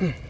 Mm.